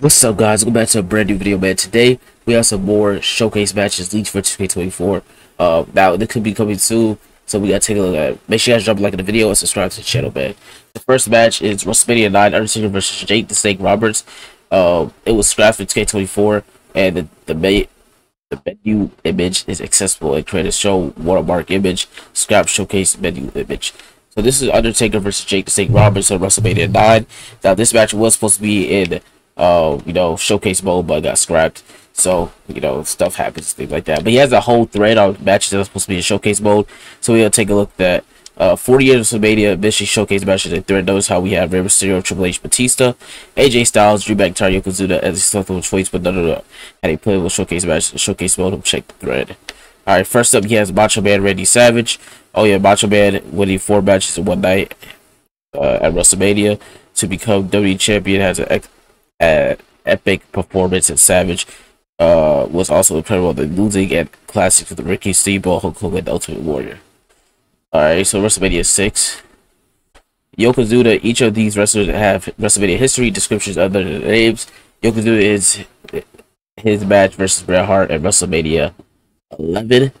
What's up guys, welcome back to a brand new video man. Today we have some more showcase matches leaked for 2K24. Uh, now this could be coming soon, so we gotta take a look at it. Make sure you guys drop a like on the video and subscribe to the channel man. The first match is WrestleMania 9 Undertaker versus Jake the Snake Roberts. Uh, it was scrapped for 2K24 and the, the, ma the menu image is accessible and create a show watermark image, scrap showcase menu image. So this is Undertaker versus Jake the Snake Roberts on WrestleMania 9. Now this match was supposed to be in uh, you know, showcase mode, but got scrapped. So, you know, stuff happens, things like that. But he has a whole thread on matches that are supposed to be in showcase mode. So we'll take a look at uh, 40 years of WrestleMania Mission Showcase matches and thread. Notice how we have Rey Mysterio, Triple H, Batista, AJ Styles, Drew McIntyre, Yokozuna as a selectable choice, but none of the had a playable showcase match showcase mode. Check the thread. Alright, first up, he has Macho Man Randy Savage. Oh, yeah, Macho Man winning four matches in one night uh, at WrestleMania to become WWE Champion has an epic performance and Savage uh, was also incredible. The losing at Classic with the Ricky Steamboat, Hulk Hogan, Ultimate Warrior. Alright, so WrestleMania 6. Yokozuna, each of these wrestlers have WrestleMania history, descriptions other than names. Yokozuna is his match versus Bret Hart at WrestleMania 11.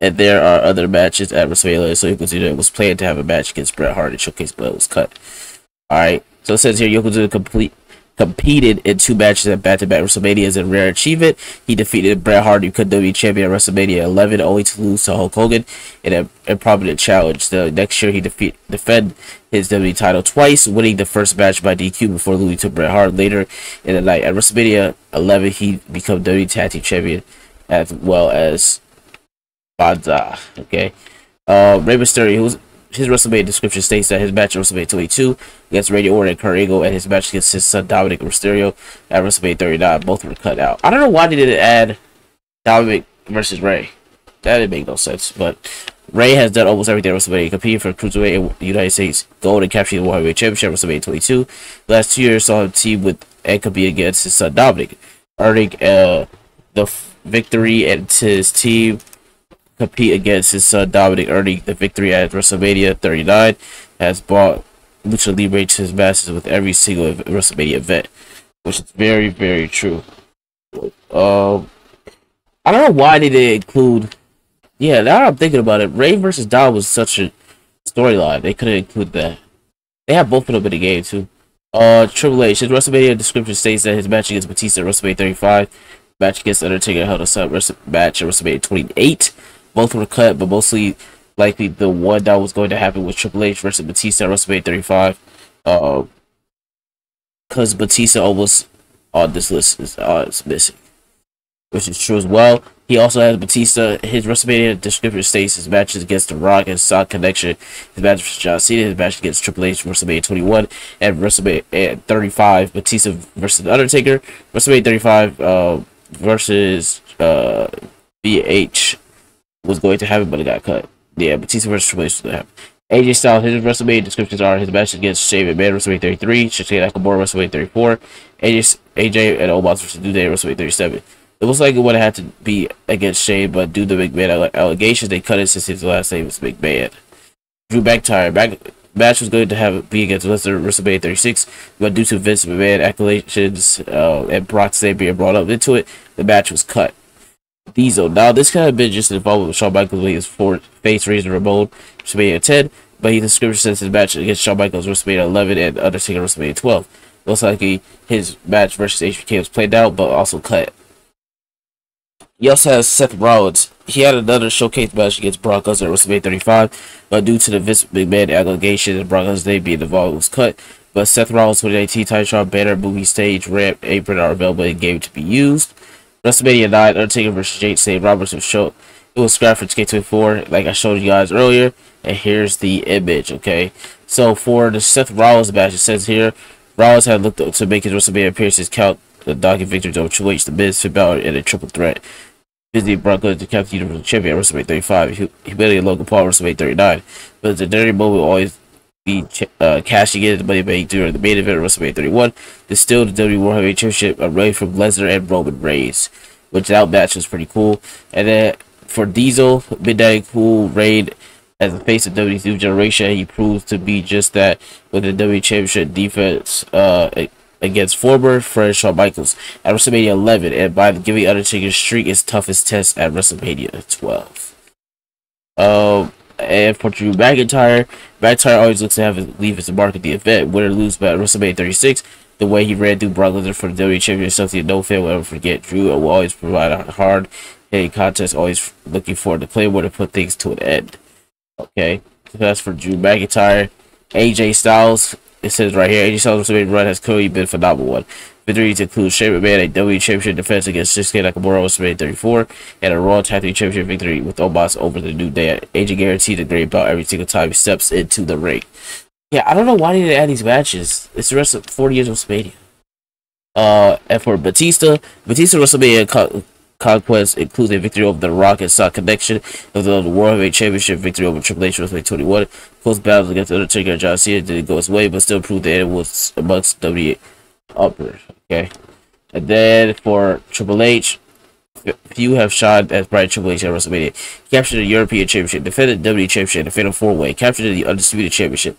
And there are other matches at WrestleMania. So Yokozuna was planned to have a match against Bret Hart and Showcase, but it was cut. Alright, so it says here Yokozuna complete competed in two matches at back-to-back WrestleMania as a rare achievement. He defeated Bret Hart, who could WWE champion at WrestleMania 11, only to lose to Hulk Hogan in a improvident challenge. The next year, he defeat defend his WWE title twice, winning the first match by DQ before losing to Bret Hart later in the night. At WrestleMania 11, he became WWE Tag Team Champion as well as Banza. Okay, uh, Rey Mysterio, who was his WrestleMania description states that his match at WrestleMania 22 against Randy Orton and Kurt Angle and his match against his son Dominic Mysterio at WrestleMania 39 both were cut out. I don't know why they didn't add Dominic versus Rey. That didn't make no sense, but Rey has done almost everything at WrestleMania, competing for Cruiserweight United States Gold and capturing the World Heavyweight Championship at WrestleMania 22. The last two years saw him team with and compete against his son Dominic, earning uh, the victory and his team compete against his son Dominic, earning the victory at WrestleMania 39. Has brought Lucha Libre to his masses with every single WrestleMania event, which is very, very true. Um, I don't know why they didn't include. Yeah, now I'm thinking about it, Rey versus Dom was such a storyline. They couldn't include that. They have both of them in the game too. Uh, Triple H. His WrestleMania description states that his match against Batista at WrestleMania 35, match against Undertaker held a sub match at WrestleMania 28 both were cut, but mostly likely the one that was going to happen with Triple H versus Batista at WrestleMania 35. Uh, because Batista almost on this list is, uh, is missing, which is true as well. He also has Batista. His WrestleMania description states his matches against The Rock and Sock Connection, his match with John Cena, his match against Triple H, WrestleMania 21, and WrestleMania 35, Batista versus Undertaker, WrestleMania 35 uh, versus uh, BH was going to happen, but it got cut. Yeah, Batista versus Triple H was going to happen. AJ Styles, his WrestleMania descriptions are his match against Shane McMahon, WrestleMania 33, Shinsuke Nakamura, WrestleMania 34, AJ, AJ and Omos versus New Day, WrestleMania 37. It looks like it would have had to be against Shane, but due to McMahon allegations, they cut it since his last name was McMahon. Drew McIntyre, back, match was going to have be against Lesnar WrestleMania 36, but due to Vince McMahon accusations uh, and Brock being brought up into it, the match was cut. Diesel. Now, this could have been just involved with Shawn Michaels he was for face Razor Ramon WrestleMania 10, but he described since his match against Shawn Michaels WrestleMania 11 and Undertaker WrestleMania 12. Looks like he, his match versus HBK was played out, but also cut. He also has Seth Rollins. He had another showcase match against Brock Lesnar at WrestleMania 35, but due to the Vince McMahon allegation and Brock Lesnar being involved, was cut. But Seth Rollins' 2019 title shot banner, movie stage, ramp, apron are available in game to be used. WrestleMania 9, Undertaker versus Jake St. Roberts was show. It was scrapped for K24, like I showed you guys earlier. And here's the image, okay? So for the Seth Rollins match, it says here, Rollins had looked to make his WrestleMania appearances count the docket victories over Triple H, The Miz, Finn Balor, in a triple threat. Disney to capture the Universal Champion at WrestleMania 35. Humiliated Logan Paul at WrestleMania 39. But the dirty moment always be uh, cashing in the money bank during the main event of WrestleMania 31 to steal the WWE World Heavyweight Championship away from Lesnar and Roman Reigns, which that match was pretty cool. And then for Diesel, Midnight Cool Raid as the face of WWE's new generation, he proves to be just that with the WWE Championship defense, uh, against former friend Shawn Michaels at WrestleMania 11 and by giving Undertaker's streak his toughest test at WrestleMania 12. Um, and for Drew McIntyre, McIntyre always looks to have his, leave his mark at the event. Win or lose, but WrestleMania 36, the way he ran through Brock Lesnar for the WWE Championship something no fan will ever forget. Drew will always provide a hard hitting contest, always looking forward to play where to put things to an end. Okay, so that's for Drew McIntyre. AJ Styles, it says right here, AJ Styles' WrestleMania run has clearly been phenomenal one. Victories include Shane McMahon, a WWE Championship defense against Shinsuke Nakamura WrestleMania 34, and a Raw Tag Team Championship victory with Omos over the New Day. AJ guaranteed a great bout every single time he steps into the ring. Yeah, I don't know why they didn't add these matches. It's the rest of 40 years of WrestleMania. Uh, and for Batista, Batista WrestleMania conquest includes a victory over The Rock and Sock Connection, of the World Heavyweight Championship victory over Triple H WrestleMania 21. Close battles against Undertaker and John Cena didn't go his way, but still proved that it was amongst WWE uppers. Okay, and then for Triple H, few have shot as bright Triple H at WrestleMania. captured the European Championship, defended the WWE Championship in the Fatal Four Way, captured the Undisputed Championship,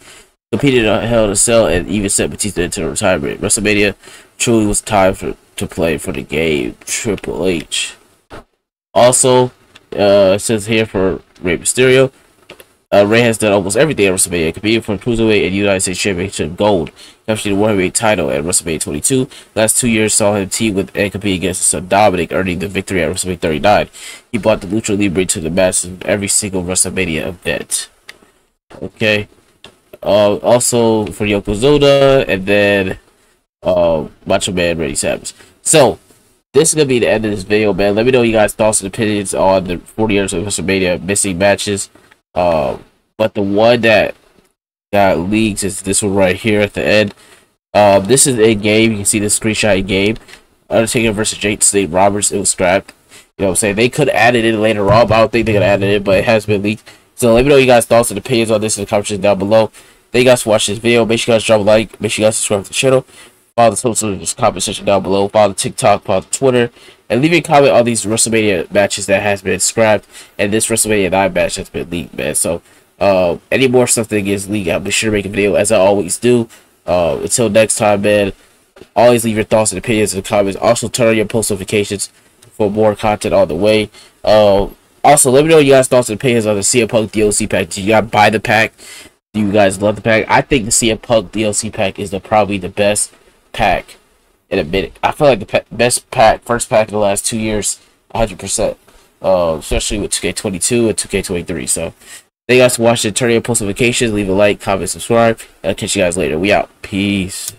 competed on Hell in a Cell, and even sent Batista into retirement. WrestleMania truly was time for to play for the game. Triple H. Also, uh, says here for Rey Mysterio, uh, Rey has done almost everything at WrestleMania, competing for Cruiserweight and United States Championship Gold, capturing the World Heavyweight title at WrestleMania 22. Last two years saw him team with and compete against his son Dominic, earning the victory at WrestleMania 39. He brought the Lucha Libre to the masses in every single WrestleMania event. Okay. Uh, also for Yokozuna, and then uh, Macho Man Randy Savage. So, this is gonna be the end of this video, man. Let me know you guys' thoughts and opinions on the 40 years of WrestleMania missing matches. Uh, but the one that got leaks is this one right here at the end. Uh, this is a game. You can see the screenshot game. Undertaker versus Jake Snake Roberts. It was scrapped. You know what I'm saying? They could add it in later on, but I don't think they're gonna add it in, but it has been leaked. So let me know you guys' thoughts and opinions on this in the comments down below. Thank you guys for watching this video. Make sure you guys drop a like. Make sure you guys subscribe to the channel. Follow the social comment section down below. Follow the TikTok, follow the Twitter, and leave a comment on these WrestleMania matches that has been scrapped and this WrestleMania 9 match that's been leaked, man. So, uh, any more stuff that gets leaked, I'll be sure to make a video as I always do. Uh, until next time, man. Always leave your thoughts and opinions in the comments. Also, turn on your post notifications for more content all the way. Uh, also, let me know your guys' thoughts and opinions on the CM Punk DLC pack. Do you guys buy the pack? Do you guys love the pack? I think the CM Punk DLC pack is the probably the best pack in a minute. I feel like the best pack, first pack in the last two years, 100%. Uh, especially with 2K22 and 2K23. So, thank you guys for watching. Turn on post notifications, leave a like, comment, subscribe, and I'll catch you guys later. We out. Peace.